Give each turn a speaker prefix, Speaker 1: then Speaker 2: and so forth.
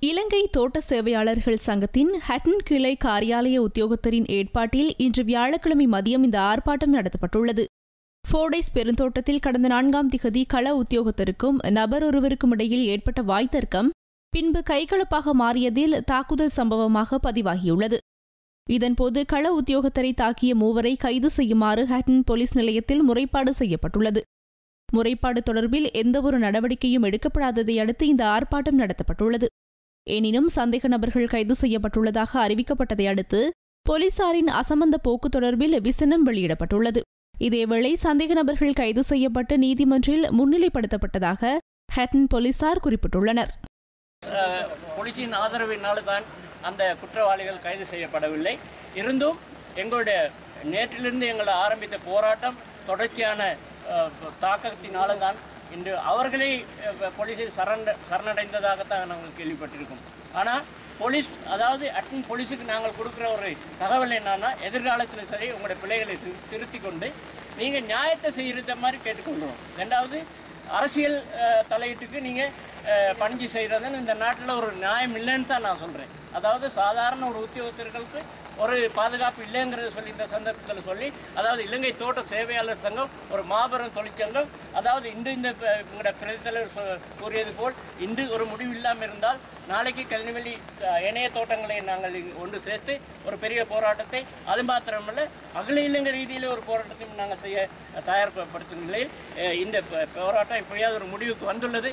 Speaker 1: இலங்கை தோட்ட சேவையாளர்கள் சங்கத்தின் ஹட்டன் கிளை காரியாலய உத்தியோகத்தரின் ஏற்பாட்டில் இன்று வியாழக்கிழமை மதியம் இந்த ஆர்ப்பாட்டம் நடத்தப்பட்டுள்ளது. ஃபோர்டைஸ் பெருந்தோட்டத்தில் கடந்த நான்காம் திகதி கள உத்தியோகத்தருக்கும் நபர் ஒருவருக்கும் இடையில் ஏற்பட்ட வாய்த்தர்க்கம் பின்பு கைகலப்பாக மாறியதில் தாக்குதல் சம்பவமாக பதிவாகியுள்ளது. இதன்போது கள உத்தியோகத்தரை தாக்கிய மூவரை கைது செய்யுமாறு ஹட்டன் போலீஸ் நிலையத்தில் முறைப்பாடு செய்யப்பட்டுள்ளது. முறைப்பாடு தொடர்பில் எந்தவொரு நடவடிக்கையும் எடுக்கப்படாததை அடுத்து இந்த ஆர்ப்பாட்டம் நடத்தப்பட்டுள்ளது. எனினும் சந்தேக நபர்கள் கைது செய்யப்பட்டுள்ளதாக அறிவிக்கப்பட்டதை அடுத்து போலீசாரின் அசம்பந்த போக்கு தொடர்பில் விசனம் வெளியிடப்பட்டுள்ளது. இதேவேளை சந்தேக நபர்கள் கைது செய்யப்பட்டு நீதிமன்றில் முன்னிலைப்படுத்தப்பட்டதாக ஹட்டன் போலீசார் குறிப்பிட்டுள்ளனர்.
Speaker 2: போலீசின் ஆதரவினால் தான் அந்த குற்றவாளிகள் கைது செய்யப்படவில்லை. இருந்தும் எங்களுடைய நேற்றிலிருந்து எங்களை ஆரம்பித்த போராட்டம் தொடர்ச்சியான அஹ், தாக்கத்தினால தான் இன்று அவர்களே போலீஸில் சரண் சரணடைந்ததாகத்தான் நாங்கள் கேள்விப்பட்டிருக்கோம். ஆனால் போலீஸ் அதாவது அட்டன் போலீஸுக்கு நாங்கள் கொடுக்குற ஒரு தகவல் என்னன்னா எதிர்காலத்தில் சரி உங்களுடைய பிள்ளைகளை திரு- திருத்தி கொண்டு நீங்கள் நியாயத்தை செய்கிறத மாதிரி கேட்டுக்கொள்கிறோம் ரெண்டாவது அரசியல் தலையீட்டுக்கு நீங்கள் பணிஞ்சு செய்கிறதுன்னு இந்த நாட்டில் ஒரு நியாயம் இல்லைன்னு தான் நான் சொல்கிறேன் அதாவது சாதாரண ஒரு உத்தியோகத்தர்களுக்கு ஒரு பாதுகாப்பு இல்லைங்கிறத சொல்லி இந்த சந்தர்ப்பத்தில் சொல்லி அதாவது இலங்கை தோட்ட சேவையாளர் சங்கம் ஒரு மாபெரும் தொழிற்சங்கம் அதாவது இன்று இந்த ப- உங்களோட பிரதித்தலைவர் கூறியது போல் இன்று ஒரு முடிவு இல்லாமல் இருந்தால் நாளைக்கு கல்விவெளி இணைய தோட்டங்களை நாங்கள் ஒன்று சேர்த்து ஒரு பெரிய போராட்டத்தை அது மாத்திரமல்ல அகில இலங்கை ரீதியில் ஒரு போராட்டத்தையும் நாங்கள் செய்ய தயார்படுத்தும் நிலையில் இந்த போராட்டம் எப்படியாவது ஒரு முடிவுக்கு வந்துள்ளது.